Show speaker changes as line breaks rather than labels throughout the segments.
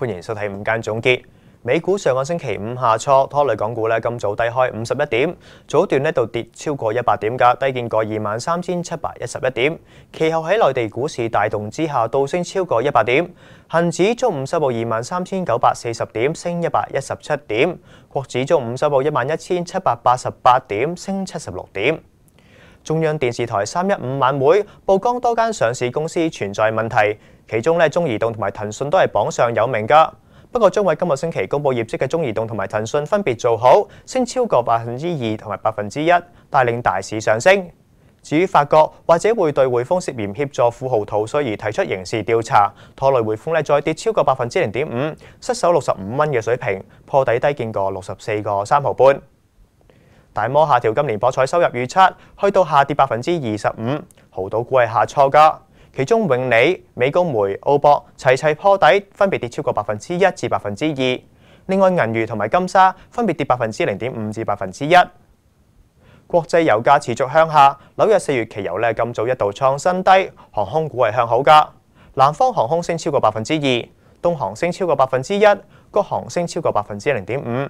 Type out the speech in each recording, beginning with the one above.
歡迎收睇午間總結。美股上個星期五下挫，拖累港股咧今早低開五十一點，早段呢度跌超過一百點㗎，低見過二萬三千七百一十一點。其後喺內地股市帶動之下，倒升超過一百點。恒指中午收報二萬三千九百四十點，升一百一十七點。國指中午收報一萬一千七百八十八點，升七十六點。中央電視台三一五晚會曝光多間上市公司存在問題，其中咧中移動同埋騰訊都係榜上有名㗎。不過將會今個星期公佈業績嘅中移動同埋騰訊分別做好，升超過百分之二同埋百分之一，帶領大市上升。至於法國或者會對匯豐涉嫌協助富豪逃稅而提出刑事調查，拖累匯豐咧再跌超過百分之零點五，失守六十五蚊嘅水平，破底低見過六十四個三毫半。大摩下調今年博彩收入預測，去到下跌百分之二十五，豪賭股係下挫㗎。其中永利、美高梅、澳博齊齊破底，分別跌超過百分之一至百分之二。另外銀娛同埋金沙分別跌百分之零點五至百分之一。國際油價持續向下，紐約四月期油咧今早一度創新低，航空股係向好㗎。南方航空升超過百分之二，東航升超過百分之一，國航升超過百分之零點五。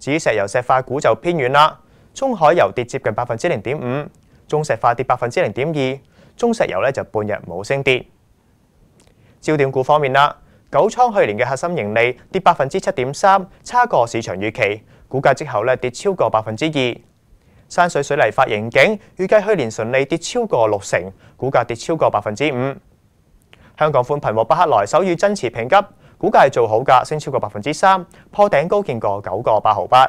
至於石油石化股就偏軟啦，中海油跌接近百分之零點五，中石化跌百分之零點二。中石油咧就半日冇升跌。焦點股方面啦，九倉去年嘅核心盈利跌百分之七點三，差過市場預期，股價之後咧跌超過百分之二。山水水泥發盈景，預計去年純利跌超過六成，股價跌超過百分之五。香港寬頻和巴克萊首爾增持評級，股價係做好價，升超過百分之三，破頂高見過九個八毫八。